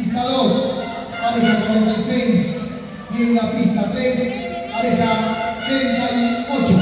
pista 2, pareja 46 y en la pista 3, pareja 38.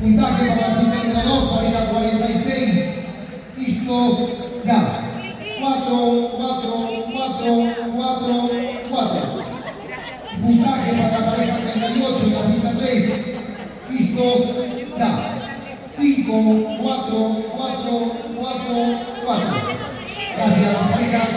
Puntaje para pista número 2, pareja 46. Listos, ya. 4, 4, 4, 4, 4. Puntaje para la pareja 38, la pista 3. Listos, ya. 5, 4, 4, 4, 4. Gracias, pareja.